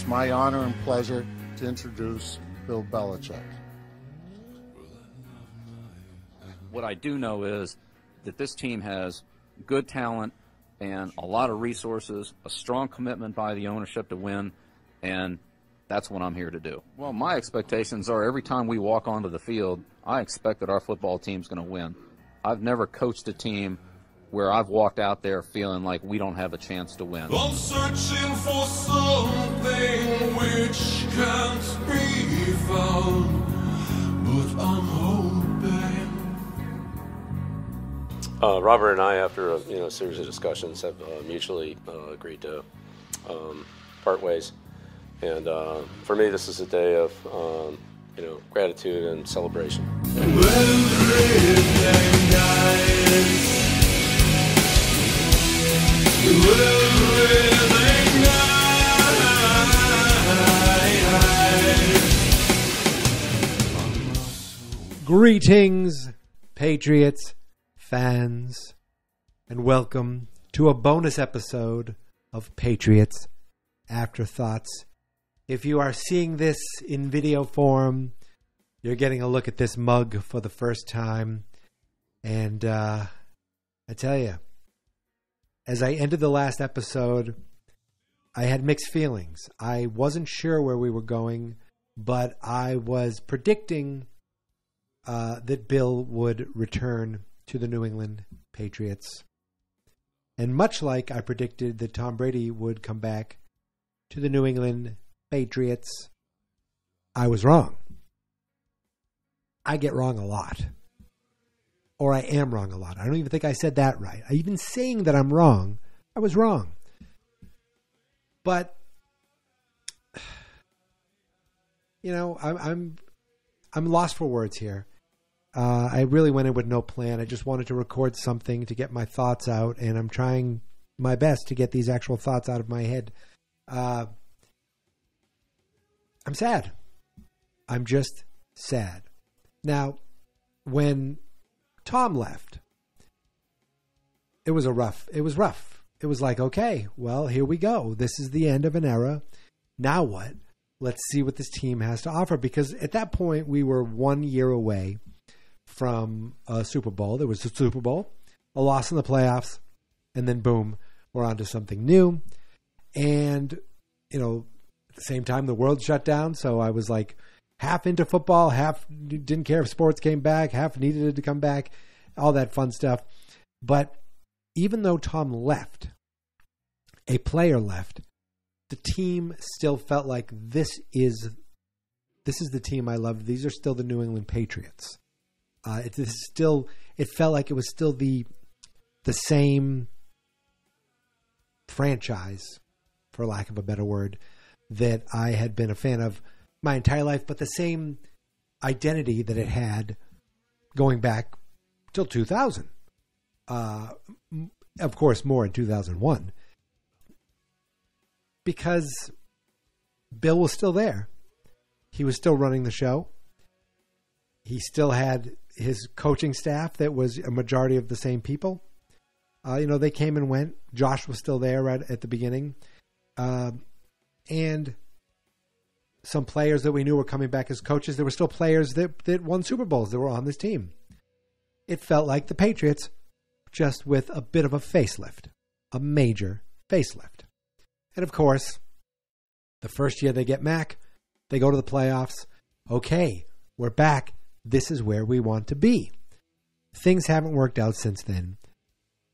It's my honor and pleasure to introduce Bill Belichick. What I do know is that this team has good talent and a lot of resources, a strong commitment by the ownership to win, and that's what I'm here to do. Well, my expectations are every time we walk onto the field, I expect that our football team's going to win. I've never coached a team where I've walked out there feeling like we don't have a chance to win. I'm searching for something which can't be found, but I'm hoping. Uh, Robert and I, after a you know series of discussions, have uh, mutually uh, agreed to um, part ways. And uh, for me, this is a day of um, you know gratitude and celebration. Greetings, Patriots fans, and welcome to a bonus episode of Patriots Afterthoughts. If you are seeing this in video form, you're getting a look at this mug for the first time. And uh, I tell you, as I ended the last episode, I had mixed feelings. I wasn't sure where we were going, but I was predicting uh, that Bill would return to the New England Patriots. And much like I predicted that Tom Brady would come back to the New England Patriots, I was wrong. I get wrong a lot. Or I am wrong a lot. I don't even think I said that right. I, Even saying that I'm wrong, I was wrong. But you know, I'm I'm I'm lost for words here. Uh, I really went in with no plan. I just wanted to record something to get my thoughts out, and I'm trying my best to get these actual thoughts out of my head. Uh, I'm sad. I'm just sad. Now, when Tom left, it was a rough. It was rough. It was like, okay, well, here we go. This is the end of an era. Now what? Let's see what this team has to offer. Because at that point, we were one year away from a Super Bowl. There was a Super Bowl, a loss in the playoffs, and then boom, we're on to something new. And, you know, at the same time, the world shut down. So I was like half into football, half didn't care if sports came back, half needed it to come back, all that fun stuff. But even though Tom left, a player left, the team still felt like this is this is the team I love. These are still the New England Patriots. Uh, it is still. It felt like it was still the the same franchise, for lack of a better word, that I had been a fan of my entire life, but the same identity that it had going back till 2000. Uh, of course, more in 2001. Because Bill was still there. He was still running the show. He still had his coaching staff that was a majority of the same people. Uh, you know, they came and went. Josh was still there right at the beginning. Uh, and some players that we knew were coming back as coaches. There were still players that, that won Super Bowls that were on this team. It felt like the Patriots, just with a bit of a facelift, a major facelift. And of course, the first year they get Mac, they go to the playoffs. Okay, we're back. This is where we want to be. Things haven't worked out since then.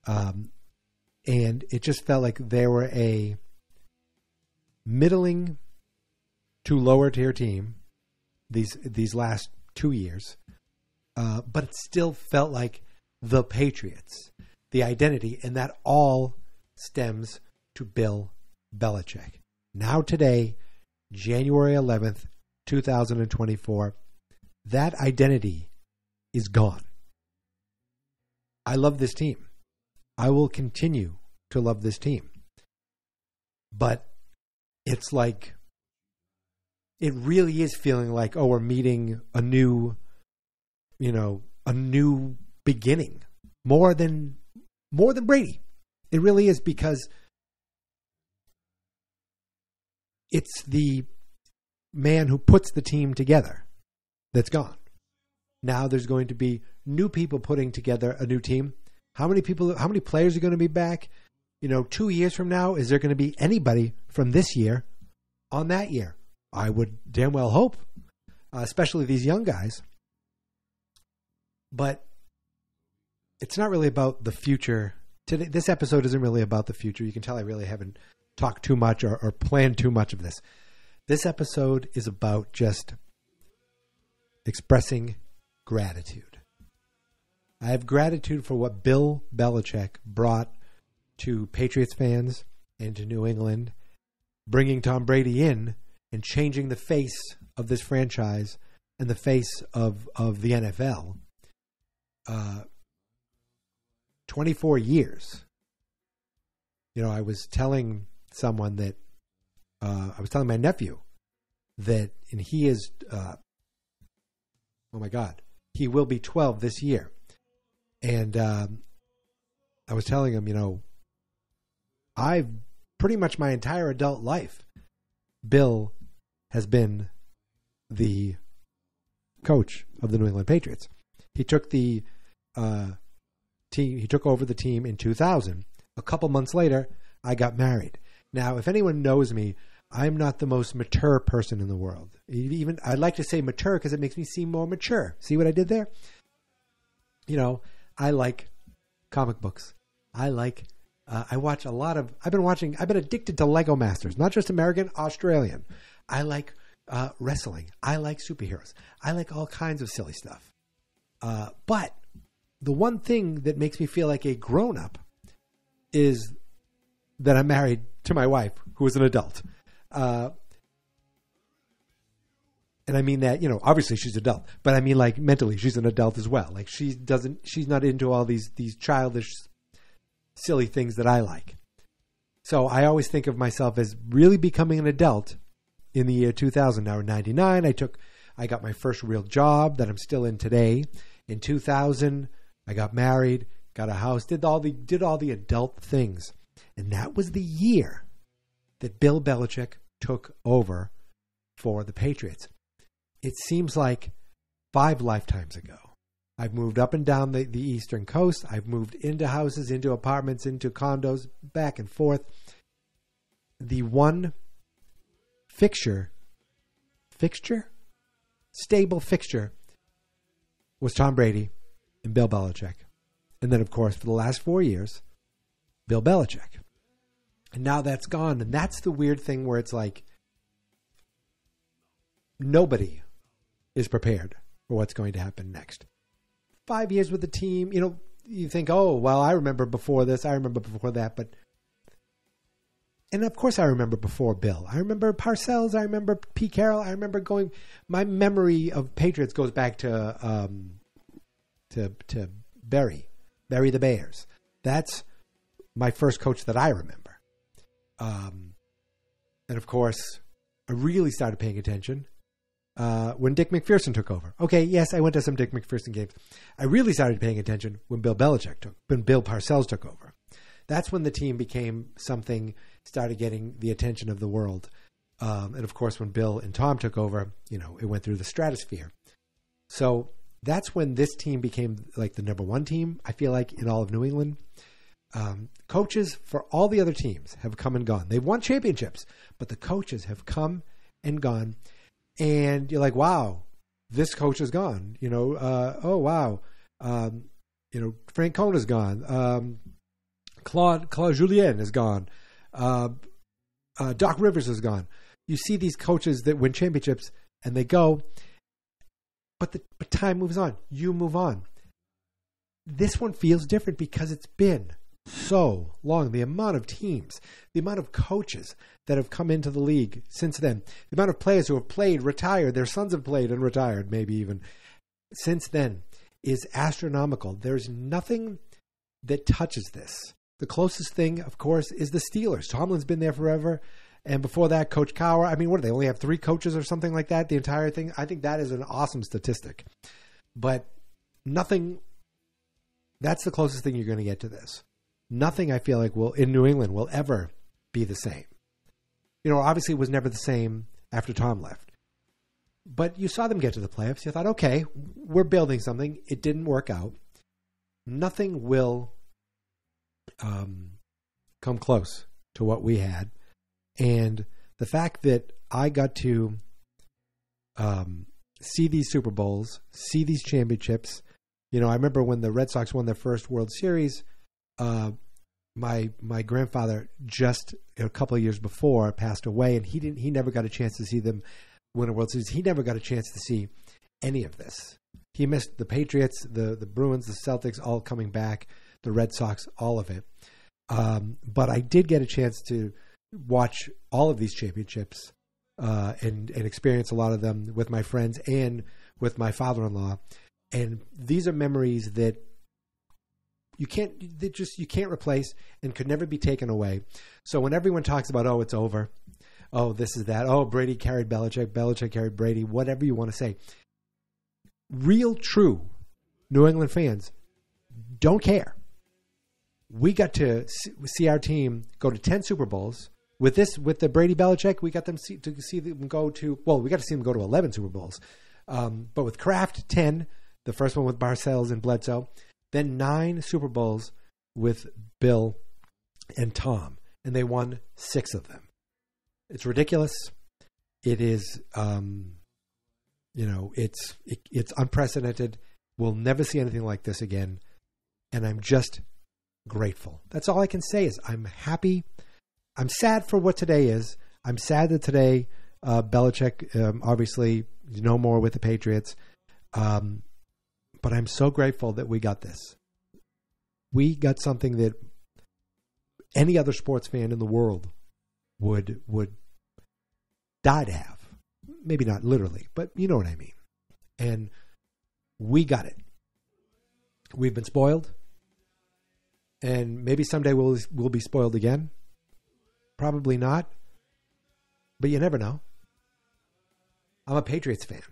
Um, and it just felt like they were a middling to lower tier team these these last two years, uh, but it still felt like the Patriots, the identity, and that all stems to Bill Belichick. Now today, January eleventh, two thousand and twenty-four, that identity is gone. I love this team. I will continue to love this team. But it's like, it really is feeling like, oh, we're meeting a new, you know, a new beginning more than, more than Brady. It really is because it's the man who puts the team together that's gone. Now there's going to be new people putting together a new team. How many people, how many players are going to be back? You know, two years from now, is there going to be anybody from this year on that year? I would damn well hope, uh, especially these young guys. But it's not really about the future. Today, this episode isn't really about the future. You can tell I really haven't talked too much or, or planned too much of this. This episode is about just expressing gratitude. I have gratitude for what Bill Belichick brought to Patriots fans and to New England, bringing Tom Brady in and changing the face of this franchise and the face of, of the NFL. Uh, 24 years. You know, I was telling someone that, uh, I was telling my nephew that, and he is, uh, oh my God, he will be 12 this year. And um, I was telling him, you know, I've pretty much my entire adult life, Bill has been the coach of the New England Patriots. He took the uh, team. He took over the team in 2000. A couple months later, I got married. Now, if anyone knows me, I'm not the most mature person in the world. Even I'd like to say mature because it makes me seem more mature. See what I did there? You know, I like comic books. I like. Uh, I watch a lot of. I've been watching. I've been addicted to Lego Masters, not just American, Australian. I like uh, wrestling. I like superheroes. I like all kinds of silly stuff. Uh, but the one thing that makes me feel like a grown up is that I'm married to my wife, who is an adult. Uh, and I mean that, you know, obviously she's an adult, but I mean like mentally she's an adult as well. Like she doesn't, she's not into all these, these childish, silly things that I like. So I always think of myself as really becoming an adult in the year 2000. Now in 99, I took, I got my first real job that I'm still in today. In 2000, I got married, got a house, did all the did all the adult things. And that was the year that Bill Belichick took over for the Patriots. It seems like five lifetimes ago. I've moved up and down the, the eastern coast. I've moved into houses, into apartments, into condos, back and forth. The one fixture, fixture, stable fixture was Tom Brady and Bill Belichick. And then, of course, for the last four years, Bill Belichick. And now that's gone. And that's the weird thing where it's like nobody is prepared for what's going to happen next. Five years with the team, you know, you think, oh, well, I remember before this, I remember before that. But, and of course, I remember before Bill. I remember Parcells. I remember Pete Carroll. I remember going, my memory of Patriots goes back to, um, to, to Barry, Barry the Bears. That's my first coach that I remember. Um, and of course, I really started paying attention uh, when Dick MacPherson took over. Okay, yes, I went to some Dick MacPherson games. I really started paying attention when Bill Belichick took, when Bill Parcells took over. That's when the team became something, started getting the attention of the world. Um, and of course, when Bill and Tom took over, you know, it went through the stratosphere. So that's when this team became like the number one team, I feel like, in all of New England. Um, coaches for all the other teams have come and gone. They've won championships, but the coaches have come and gone. And you're like, wow, this coach is gone. You know, uh, oh, wow. Um, you know, Francona is gone. Um, Claude, Claude Julien is gone. Uh, uh, Doc Rivers is gone. You see these coaches that win championships and they go, but the but time moves on. You move on. This one feels different because it's been so long. The amount of teams, the amount of coaches that have come into the league since then, the amount of players who have played, retired, their sons have played and retired, maybe even since then, is astronomical. There's nothing that touches this. The closest thing, of course, is the Steelers. Tomlin's been there forever. And before that, Coach Cowher. I mean, what do they only have three coaches or something like that? The entire thing. I think that is an awesome statistic. But nothing. That's the closest thing you're going to get to this. Nothing I feel like will in New England will ever be the same. You know, obviously it was never the same after Tom left. But you saw them get to the playoffs. You thought, okay, we're building something. It didn't work out. Nothing will um, come close to what we had. And the fact that I got to um, see these Super Bowls, see these championships. You know, I remember when the Red Sox won their first World Series. Uh, my my grandfather just a couple of years before passed away, and he didn't. He never got a chance to see them win a World Series. He never got a chance to see any of this. He missed the Patriots, the the Bruins, the Celtics, all coming back, the Red Sox, all of it. Um, but I did get a chance to watch all of these championships uh, and and experience a lot of them with my friends and with my father-in-law. And these are memories that you can't that just you can't replace and could never be taken away. So when everyone talks about oh it's over, oh this is that, oh Brady carried Belichick, Belichick carried Brady, whatever you want to say, real true New England fans don't care. We got to see our team go to ten Super Bowls with this with the Brady Belichick, we got them see, to see them go to well, we got to see them go to eleven Super Bowls. Um, but with Kraft, ten, the first one with Parcells and Bledsoe, then nine Super Bowls with Bill and Tom, and they won six of them. It's ridiculous. It is, um, you know, it's it, it's unprecedented. We'll never see anything like this again, and I'm just grateful. That's all I can say. Is I'm happy I'm sad for what today is. I'm sad that today uh, Belichick um, obviously no more with the Patriots. Um, but I'm so grateful that we got this. We got something that any other sports fan in the world would would die to have. Maybe not literally, but you know what I mean. And we got it. We've been spoiled, and maybe someday we'll we'll be spoiled again. Probably not. But you never know. I'm a Patriots fan.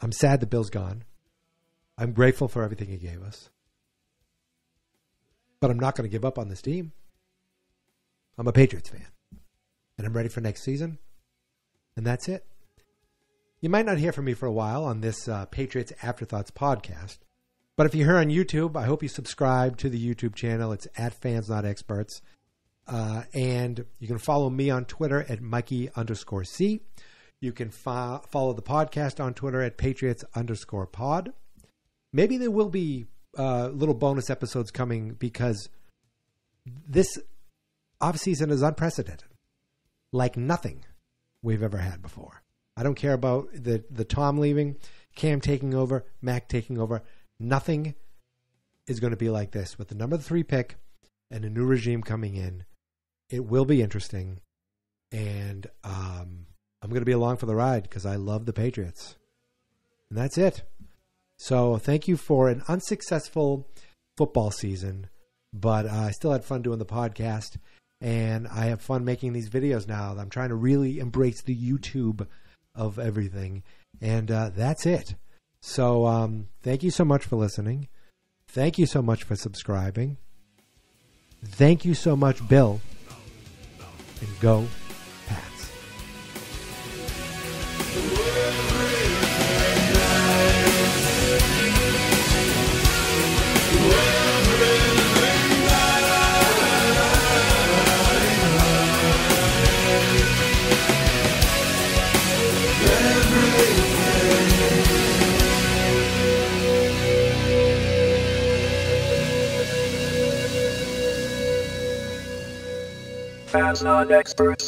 I'm sad the Bill's gone. I'm grateful for everything he gave us. But I'm not going to give up on this team. I'm a Patriots fan. And I'm ready for next season. And that's it. You might not hear from me for a while on this uh, Patriots Afterthoughts podcast. But if you're here on YouTube, I hope you subscribe to the YouTube channel. It's at Fans Not Experts. Uh, and you can follow me on Twitter at Mikey underscore C. You can fo- follow the podcast on Twitter at Patriots underscore pod. Maybe there will be uh, little bonus episodes coming because this off season is unprecedented, like nothing we've ever had before. I don't care about the the Tom leaving, Cam taking over, Mac taking over. Nothing is going to be like this with the number three pick and a new regime coming in it will be interesting, and um, I'm going to be along for the ride because I love the Patriots. And that's it. So thank you for an unsuccessful football season, but uh, I still had fun doing the podcast, and I have fun making these videos now. I'm trying to really embrace the YouTube of everything, and uh, that's it. So um, thank you so much for listening. Thank you so much for subscribing. Thank you so much, Bill, and go fans not experts.